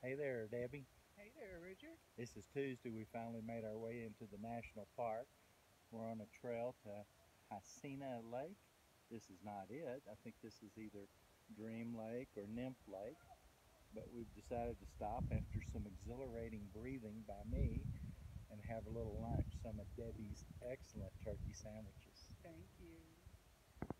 Hey there, Debbie. Hey there, Richard. This is Tuesday. We finally made our way into the national park. We're on a trail to Haiyaha Lake. This is not it. I think this is either Dream Lake or Nymph Lake. But we've decided to stop after some exhilarating breathing by me and have a little lunch. Some of Debbie's excellent turkey sandwiches.